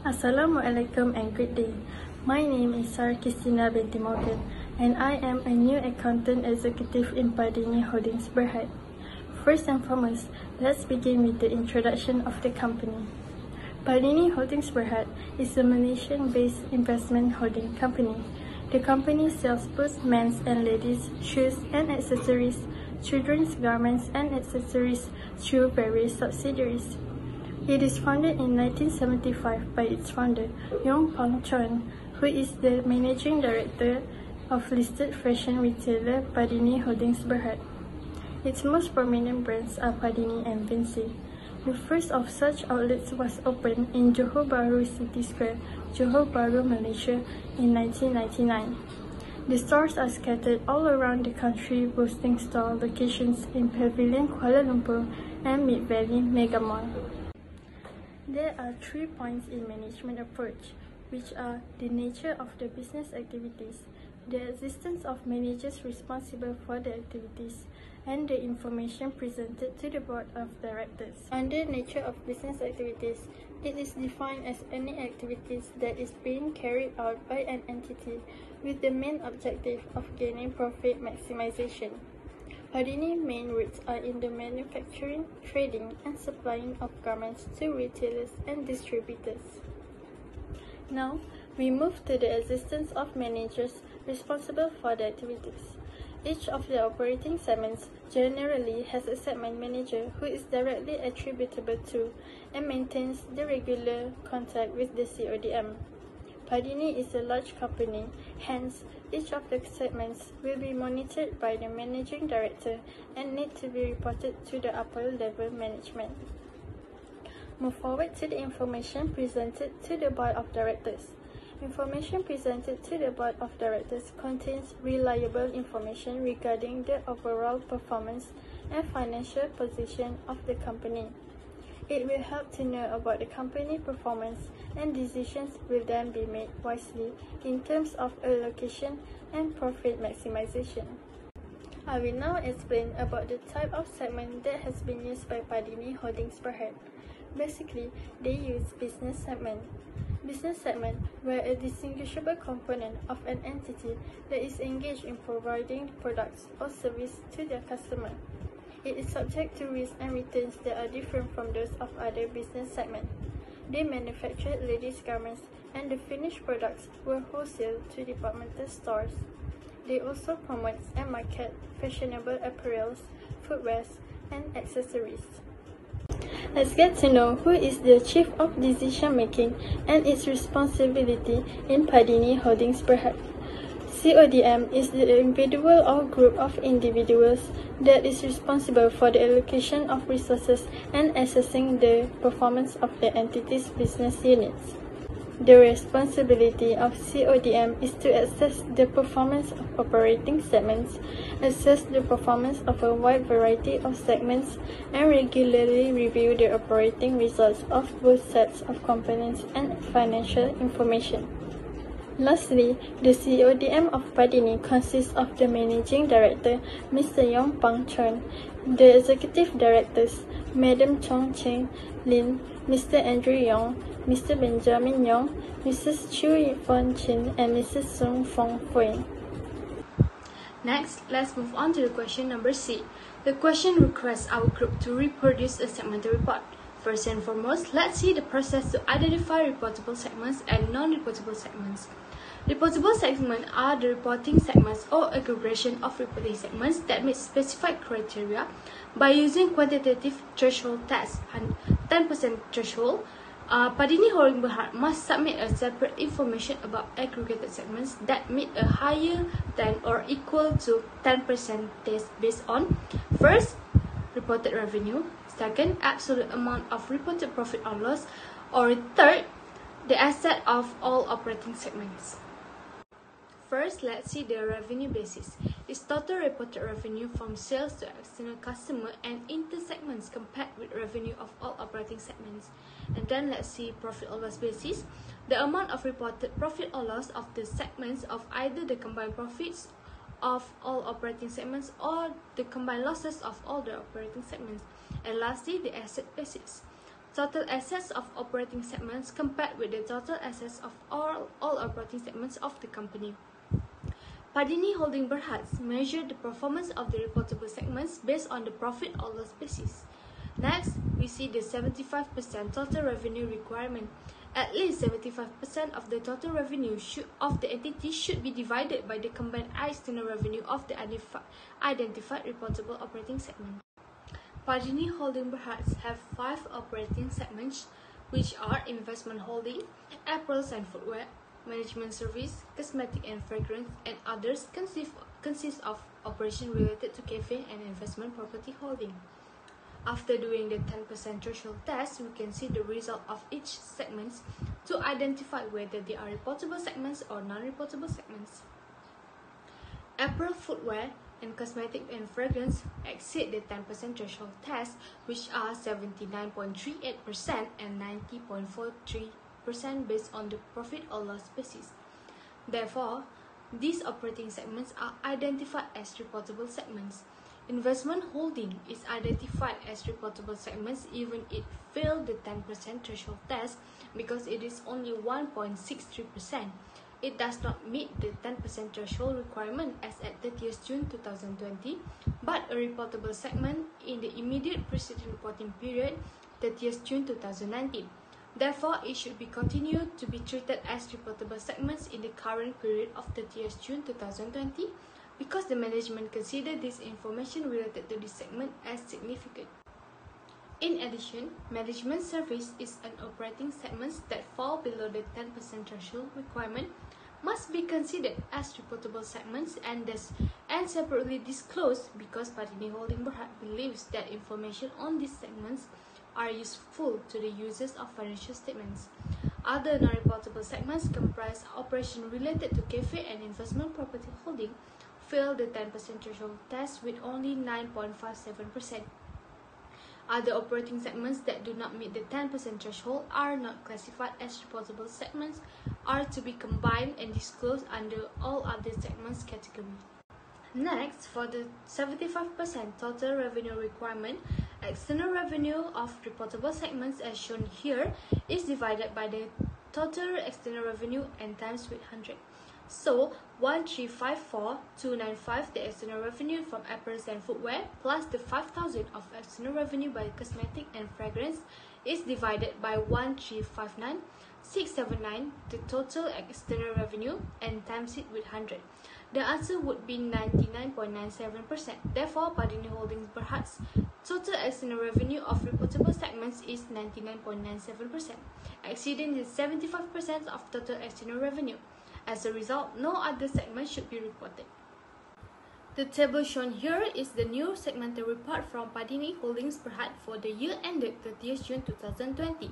Assalamualaikum and good day. My name is Sarah Christina binti Morgan and I am a new accountant executive in Padini Holdings Berhad. First and foremost, let's begin with the introduction of the company. Padini Holdings Berhad is a Malaysian-based investment holding company. The company sells both men's and ladies' shoes and accessories, children's garments and accessories through various subsidiaries. It is founded in 1975 by its founder, Yong Pang Chon, who is the managing director of listed fashion retailer Padini Holdings Berhad. Its most prominent brands are Padini and Vinci. The first of such outlets was opened in Johor Bahru City Square, Johor Bahru, Malaysia in 1999. The stores are scattered all around the country boasting store locations in Pavilion Kuala Lumpur and Mid Valley Mega Mall. There are three points in management approach, which are the nature of the business activities, the existence of managers responsible for the activities, and the information presented to the board of directors. Under nature of business activities, it is defined as any activities that is being carried out by an entity with the main objective of gaining profit maximization. Padini main routes are in the manufacturing, trading, and supplying of garments to retailers and distributors. Now, we move to the existence of managers responsible for the activities. Each of the operating segments generally has a segment manager who is directly attributable to and maintains the regular contact with the CODM. Padini is a large company, hence each of the segments will be monitored by the managing director and need to be reported to the upper level management. Move forward to the information presented to the board of directors. Information presented to the board of directors contains reliable information regarding the overall performance and financial position of the company. It will help to know about the company performance and decisions will then be made wisely in terms of allocation and profit maximization. I will now explain about the type of segment that has been used by Padini Holdings Berhad. Basically, they use business segment. Business segment were a distinguishable component of an entity that is engaged in providing products or service to their customer. It is subject to risks and returns that are different from those of other business segments. They manufactured ladies' garments and the finished products were wholesale to departmental stores. They also promote and market fashionable apparels, footwear, and accessories. Let's get to know who is the chief of decision making and its responsibility in Padini Holdings Berhad. CODM is the individual or group of individuals that is responsible for the allocation of resources and assessing the performance of the entity's business units. The responsibility of CODM is to assess the performance of operating segments, assess the performance of a wide variety of segments, and regularly review the operating results of both sets of components and financial information. Lastly, the CODM of Padini consists of the Managing Director, Mr. Yong Pang Chon, the Executive Directors, Madam Chong Cheng Lin, Mr. Andrew Yong, Mr. Benjamin Yong, Mrs. Chu Fon Chin, and Mrs. Sung Fong Hui. Next, let's move on to the question number C. The question requests our group to reproduce a segmental report. First and foremost, let's see the process to identify reportable segments and non-reportable segments. Reportable segments are the reporting segments or aggregation of reporting segments that meet specified criteria by using quantitative threshold tests and 10% threshold. Uh, Padini Holding Berhad must submit a separate information about aggregated segments that meet a higher than or equal to 10% test based on first, reported revenue, second, absolute amount of reported profit or loss, or third, the asset of all operating segments. First, let's see the revenue basis. It's total reported revenue from sales to external customer and inter-segments compared with revenue of all operating segments. And then let's see profit or loss basis. The amount of reported profit or loss of the segments of either the combined profits of all operating segments or the combined losses of all the operating segments. And lastly, the asset basis. total assets of operating segments compared with the total assets of all, all operating segments of the company. Padini Holding Berhad measured the performance of the reportable segments based on the profit or loss basis. Next, we see the 75% total revenue requirement. At least 75% of the total revenue should, of the entity should be divided by the combined external revenue of the identified reportable operating segment. Padini Holding Berhad have five operating segments, which are investment holding, apparel and footwear, management service, cosmetic and fragrance, and others consist, of operation related to cafe and investment property holding. After doing the 10% threshold test, we can see the result of each segment to identify whether they are reportable segments or non-reportable segments. Apparel footwear and cosmetic and fragrance exceed the 10% threshold test, which are 79.38% and 90.43% based on the profit or loss basis. Therefore, these operating segments are identified as reportable segments. Investment holding is identified as reportable segments even it failed the 10% threshold test because it is only 1.63%. It does not meet the 10% threshold requirement as at 30th June 2020, but a reportable segment in the immediate preceding reporting period, 30th June 2019. Therefore, it should be continued to be treated as reportable segments in the current period of 30th June 2020 because the management consider this information related to this segment as significant. In addition, management service is an operating segment that fall below the 10% threshold requirement must be considered as reportable segments and thus and separately disclosed because Padini Holding Berhad believes that information on these segments are useful to the users of financial statements. Other non-reportable segments comprise operation related to cafe and investment property holding, failed the 10% threshold test with only 9.57%. Other operating segments that do not meet the 10% threshold are not classified as reportable segments, are to be combined and disclosed under all other segments category. Next, for the 75% total revenue requirement, external revenue of reportable segments as shown here is divided by the total external revenue and times with 100. So, 1354295 the external revenue from apparel and footwear plus the 5000 of external revenue by cosmetic and fragrance is divided by 1359 679 the total external revenue and times it with 100. The answer would be 99.97%. Therefore, Padini Holdings Berhad's total external revenue of reportable segments is 99.97%, exceeding the 75% of total external revenue. As a result, no other segment should be reported. The table shown here is the new segmental report from Padini Holdings Berhad for the year ended 30th June 2020.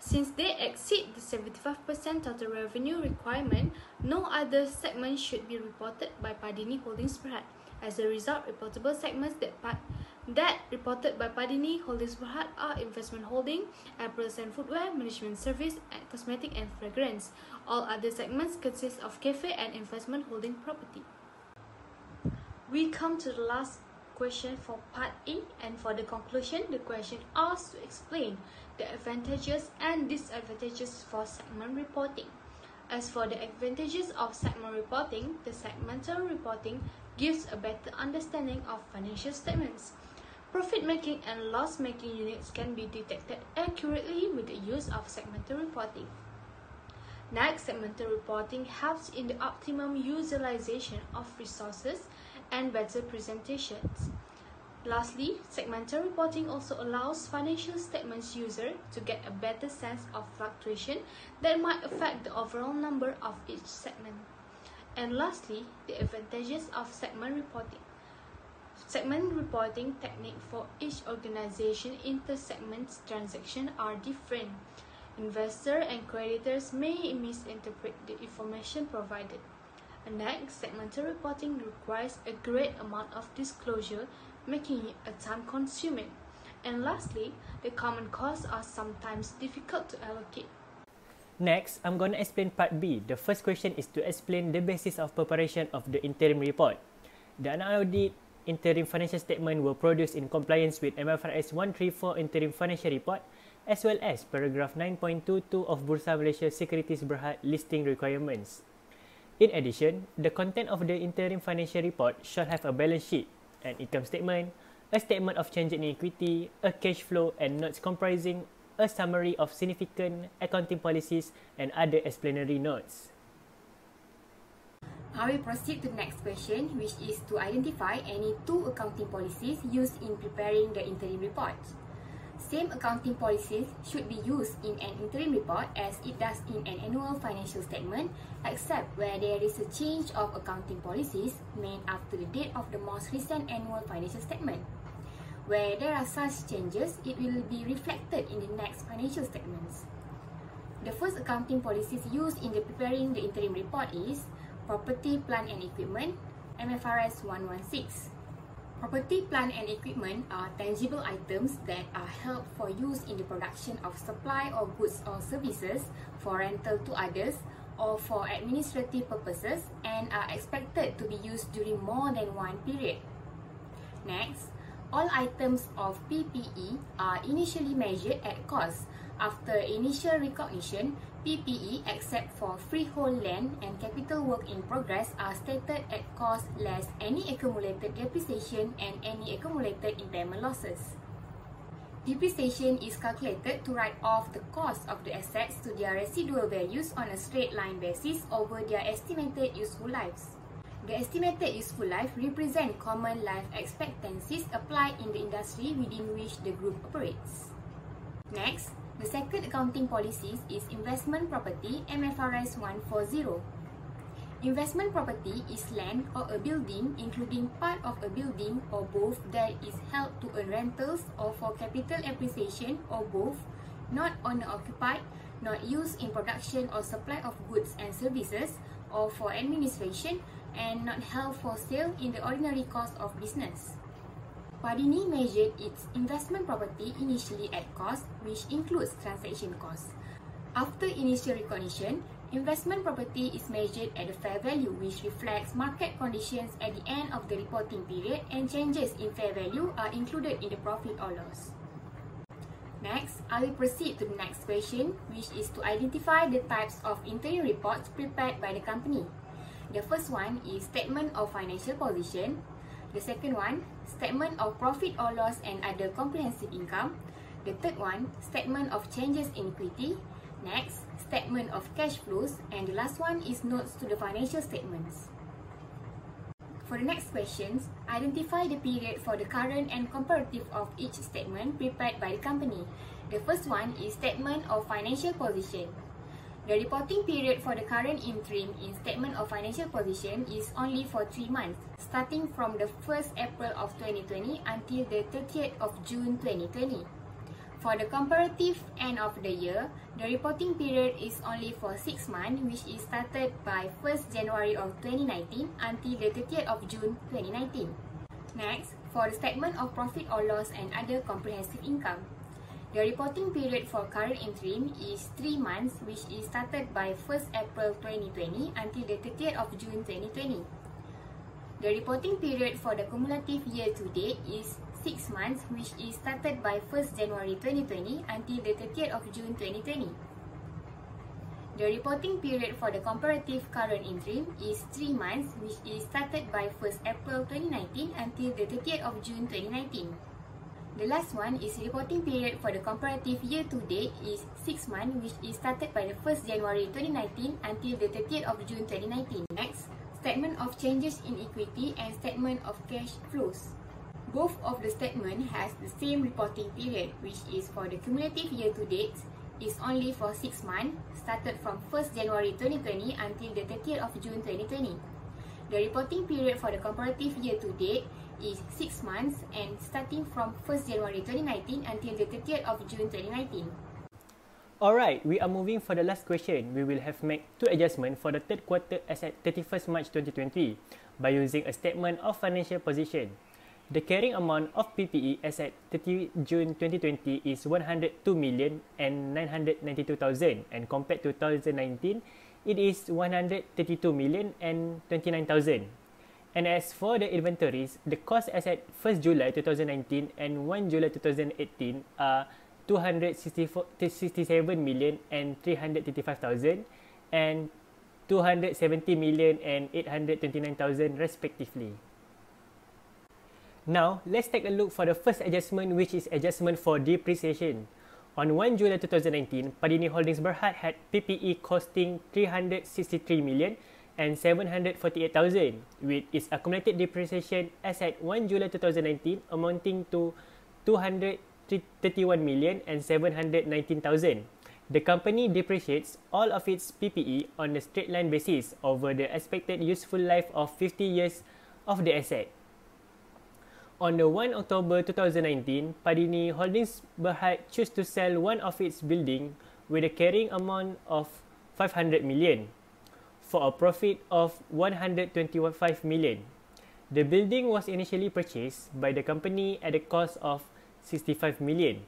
Since they exceed the 75% total revenue requirement, no other segment should be reported by Padini Holdings Berhad. As a result, reportable segments that that reported by Padini Holdings Berhad are investment holding, apparel and footwear, management service, and cosmetic and fragrance. All other segments consist of cafe and investment holding property. We come to the last question for part A and for the conclusion, the question asks to explain the advantages and disadvantages for segment reporting. As for the advantages of segment reporting, the segmental reporting gives a better understanding of financial statements. Profit-making and loss-making units can be detected accurately with the use of segmental reporting. Next, segmental reporting helps in the optimum utilization of resources and better presentations. Lastly, segmental reporting also allows financial statements user to get a better sense of fluctuation that might affect the overall number of each segment. And lastly, the advantages of segment reporting. Segment reporting technique for each organization inter-segment transaction are different. Investors and creditors may misinterpret the information provided. Next, segmental reporting requires a great amount of disclosure, making it a time-consuming. And lastly, the common costs are sometimes difficult to allocate. Next, I'm going to explain part B. The first question is to explain the basis of preparation of the interim report. The unaudited interim financial statement were produced in compliance with MFRS 134 interim financial report as well as paragraph 9.22 of Bursa Malaysia Securities Berhad listing requirements. In addition, the content of the interim financial report shall have a balance sheet, an income statement, a statement of change in equity, a cash flow and notes comprising a summary of significant accounting policies and other explanatory notes. I will proceed to the next question which is to identify any two accounting policies used in preparing the interim report. Same accounting policies should be used in an interim report as it does in an annual financial statement except where there is a change of accounting policies made after the date of the most recent annual financial statement. Where there are such changes, it will be reflected in the next financial statements. The first accounting policies used in the preparing the interim report is Property, Plant and Equipment, MFRS 116. Property, plant and equipment are tangible items that are held for use in the production of supply or goods or services for rental to others or for administrative purposes and are expected to be used during more than one period. Next, all items of PPE are initially measured at cost. After initial recognition, PPE except for freehold land and capital work in progress are stated at cost less any accumulated depreciation and any accumulated impairment losses. Depreciation is calculated to write off the cost of the assets to their residual values on a straight line basis over their estimated useful lives. The estimated useful life represent common life expectancies applied in the industry within which the group operates. Next, the second accounting policy is investment property MFRS 140. Investment property is land or a building including part of a building or both that is held to earn rentals or for capital appreciation or both, not owner occupied, not used in production or supply of goods and services or for administration and not held for sale in the ordinary course of business. Padini measured its investment property initially at cost, which includes transaction costs. After initial recognition, investment property is measured at the fair value, which reflects market conditions at the end of the reporting period and changes in fair value are included in the profit or loss. Next, I will proceed to the next question, which is to identify the types of interim reports prepared by the company. The first one is Statement of Financial Position. The second one, Statement of Profit or Loss and Other Comprehensive Income. The third one, Statement of Changes in Equity. Next, Statement of Cash Flows. And the last one is Notes to the Financial Statements. For the next questions, identify the period for the current and comparative of each statement prepared by the company. The first one is Statement of Financial Position. The reporting period for the current interim in Statement of Financial Position is only for 3 months, starting from the 1st April of 2020 until the 30th of June 2020. For the comparative end of the year, the reporting period is only for 6 months which is started by 1st January of 2019 until the 30th of June 2019. Next, for the Statement of Profit or Loss and Other Comprehensive Income. The reporting period for current interim is 3 months which is started by 1st April 2020 until the 30th of June 2020. The reporting period for the cumulative year to date is 6 months which is started by 1st January 2020 until the 30th of June 2020. The reporting period for the comparative current interim is 3 months which is started by 1st April 2019 until the 30th of June 2019. The last one is reporting period for the comparative year to date is 6 months which is started by the 1st January 2019 until the 30th of June 2019. Next, Statement of Changes in Equity and Statement of Cash Flows. Both of the statement has the same reporting period which is for the cumulative year to date is only for 6 months started from 1st January 2020 until the 30th of June 2020. The reporting period for the comparative year to date is 6 months and starting from 1st January 2019 until the 30th of June 2019. Alright, we are moving for the last question. We will have make two adjustments for the third quarter as at 31st March 2020 by using a statement of financial position. The carrying amount of PPE as at 30 June 2020 is 102 million and 992,000 and compared to 2019 it is 132 million and 29,000. And as for the inventories, the cost as at 1st July 2019 and 1 July 2018 are 267 million and 335,000 and 270 million and 829,000 respectively. Now, let's take a look for the first adjustment which is adjustment for depreciation. On 1 July 2019, Padini Holdings Berhad had PPE costing 363 million and 748,000 with its accumulated depreciation as at 1 July 2019 amounting to 231 million and 719,000. The company depreciates all of its PPE on a straight line basis over the expected useful life of 50 years of the asset. On the 1 October 2019, Padini Holdings Berhad chose to sell one of its building with a carrying amount of 500 million for a profit of 125 million. The building was initially purchased by the company at a cost of 65 million.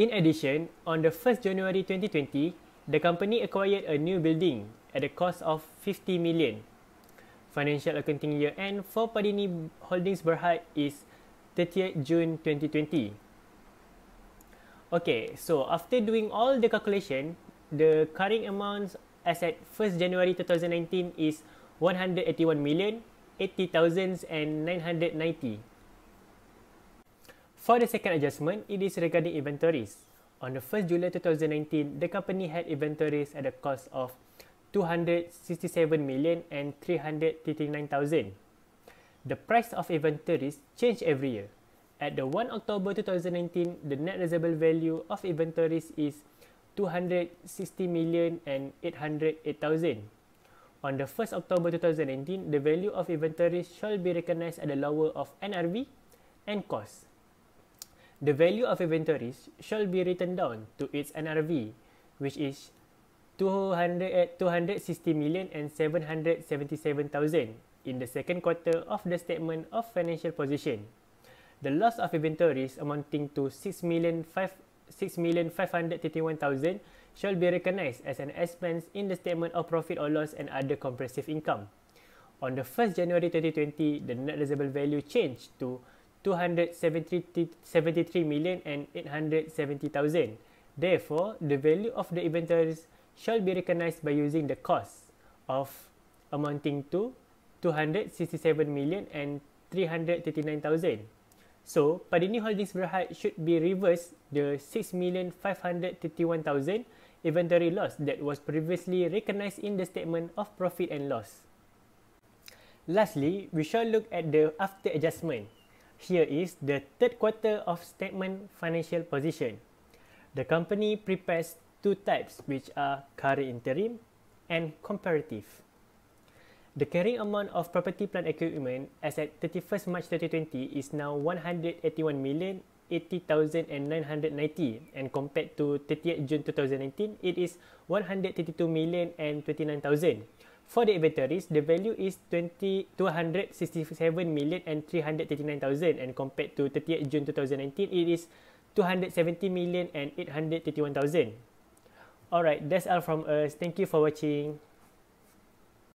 In addition, on the 1st January 2020, the company acquired a new building at a cost of 50 million. Financial accounting year end for Padini Holdings Berhad is 30th June 2020. Okay, so after doing all the calculation, the carrying amounts as at 1st January 2019 is 181 million 80,000 and 990. For the second adjustment, it is regarding inventories. On the 1st July 2019, the company had inventories at a cost of 267 million and 339,000. The price of inventories change every year. At the 1 October 2019, the net reservable value of inventories is 260 million and 808,000. On the 1st October 2019, the value of inventories shall be recognized at the lower of NRV and cost. The value of inventories shall be written down to its NRV, which is 200, 260 million and 777,000 in the second quarter of the statement of financial position. The loss of inventories amounting to 6 million 5 6,531,000 shall be recognized as an expense in the statement of profit or loss and other comprehensive income. On the 1st January 2020, the net reservable value changed to 273 million and 870,000. Therefore, the value of the inventories shall be recognized by using the cost of amounting to 267 million and 339,000. So, Padini Holdings Berhad should be reversed the 6,531,000 inventory loss that was previously recognized in the statement of profit and loss. Lastly, we shall look at the after adjustment. Here is the third quarter of statement financial position. The company prepares two types which are current interim and comparative. The carrying amount of property plant equipment as at 31st March 2020 is now 181 million 80,990 and compared to 30th June 2019 it is 132 million and 29,000. For the inventories, the value is 20 267 million and 339,000 and compared to 30th June 2019 it is 270 million and 831,000. Alright, that's all from us. Thank you for watching.